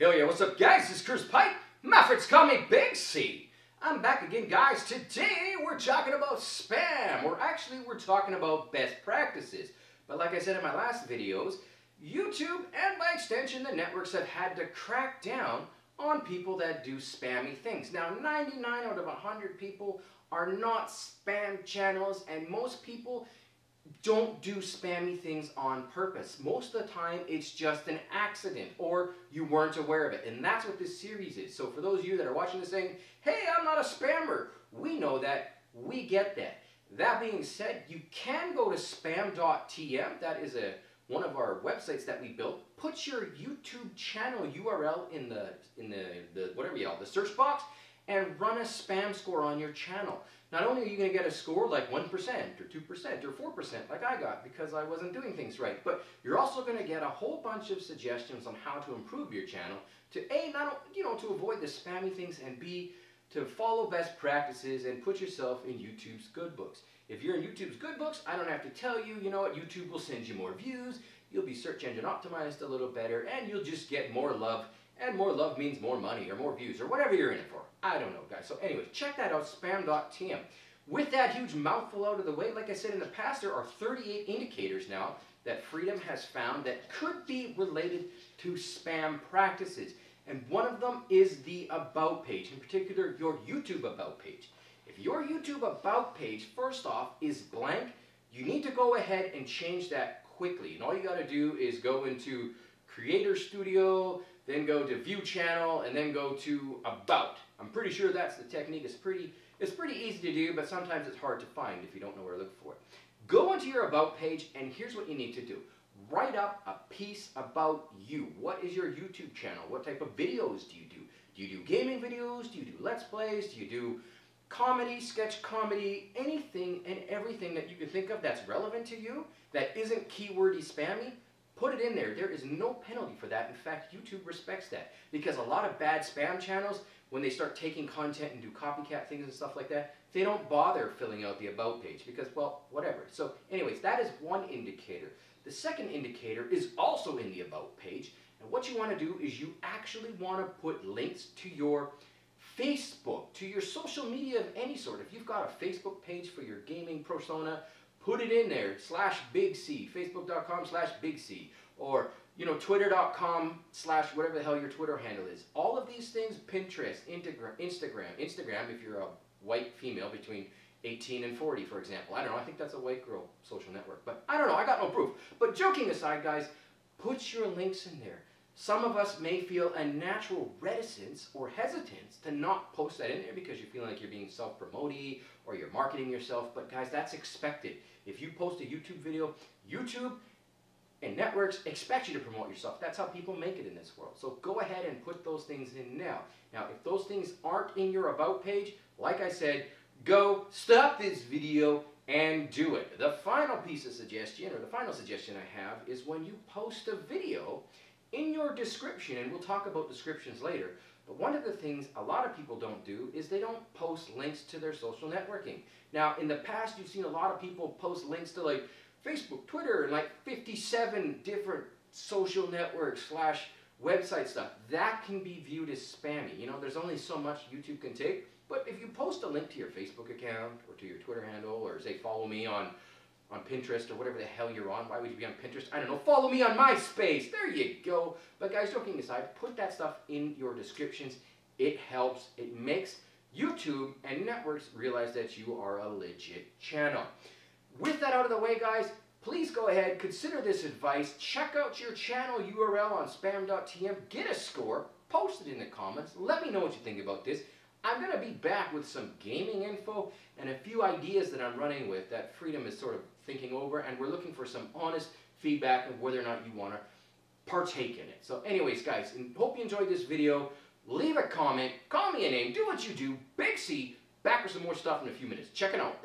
Hell yeah, what's up guys? This is Chris Pipe. Mavericks call me Big C. I'm back again guys. Today we're talking about spam. Or actually we're talking about best practices. But like I said in my last videos, YouTube and by extension the networks have had to crack down on people that do spammy things. Now 99 out of 100 people are not spam channels and most people don't do spammy things on purpose. Most of the time, it's just an accident or you weren't aware of it. And that's what this series is. So for those of you that are watching this saying, hey, I'm not a spammer, we know that. We get that. That being said, you can go to spam.tm. That is a one of our websites that we built. Put your YouTube channel URL in the in the, the whatever you call the search box and run a spam score on your channel. Not only are you going to get a score like 1% or 2% or 4% like I got because I wasn't doing things right, but you're also going to get a whole bunch of suggestions on how to improve your channel to A, not, you know, to avoid the spammy things and B, to follow best practices and put yourself in YouTube's good books. If you're in YouTube's good books, I don't have to tell you, you know what, YouTube will send you more views, you'll be search engine optimized a little better, and you'll just get more love, and more love means more money or more views or whatever you're in it for. I don't know, guys. So anyways, check that out, spam.tm. With that huge mouthful out of the way, like I said in the past, there are 38 indicators now that Freedom has found that could be related to spam practices. And one of them is the About page, in particular, your YouTube About page. If your YouTube About page, first off, is blank, you need to go ahead and change that quickly. And all you got to do is go into Creator Studio, then go to View Channel, and then go to About. I'm pretty sure that's the technique. It's pretty, it's pretty easy to do, but sometimes it's hard to find if you don't know where to look for it. Go into your About page, and here's what you need to do. Write up a piece about you. What is your YouTube channel? What type of videos do you do? Do you do gaming videos? Do you do Let's Plays? Do you do comedy, sketch comedy, anything and everything that you can think of that's relevant to you, that isn't keywordy spammy, Put it in there. There is no penalty for that. In fact, YouTube respects that because a lot of bad spam channels, when they start taking content and do copycat things and stuff like that, they don't bother filling out the about page because, well, whatever. So anyways, that is one indicator. The second indicator is also in the about page. And what you want to do is you actually want to put links to your Facebook, to your social media of any sort. If you've got a Facebook page for your gaming persona, put it in there, slash Big C, facebook.com slash Big C, or, you know, twitter.com slash whatever the hell your Twitter handle is. All of these things, Pinterest, Instagram, Instagram, if you're a white female between 18 and 40, for example. I don't know, I think that's a white girl social network, but I don't know, I got no proof. But joking aside, guys, put your links in there. Some of us may feel a natural reticence or hesitance to not post that in there because you're feeling like you're being self-promoting or you're marketing yourself. But guys, that's expected. If you post a YouTube video, YouTube and networks expect you to promote yourself. That's how people make it in this world. So go ahead and put those things in now. Now, if those things aren't in your About page, like I said, go stop this video and do it. The final piece of suggestion, or the final suggestion I have, is when you post a video, your description, and we'll talk about descriptions later, but one of the things a lot of people don't do is they don't post links to their social networking. Now, in the past, you've seen a lot of people post links to like Facebook, Twitter, and like 57 different social networks slash website stuff. That can be viewed as spammy. You know, there's only so much YouTube can take. But if you post a link to your Facebook account or to your Twitter handle or say follow me on on Pinterest or whatever the hell you're on. Why would you be on Pinterest? I don't know. Follow me on MySpace. There you go. But guys, joking aside, put that stuff in your descriptions. It helps. It makes YouTube and networks realize that you are a legit channel. With that out of the way, guys, please go ahead, consider this advice. Check out your channel URL on spam.tm. Get a score. Post it in the comments. Let me know what you think about this. I'm going to be back with some gaming info and a few ideas that I'm running with that Freedom is sort of thinking over, and we're looking for some honest feedback of whether or not you want to partake in it. So anyways, guys, hope you enjoyed this video. Leave a comment, call me a name, do what you do. Big C, back with some more stuff in a few minutes. Check it out.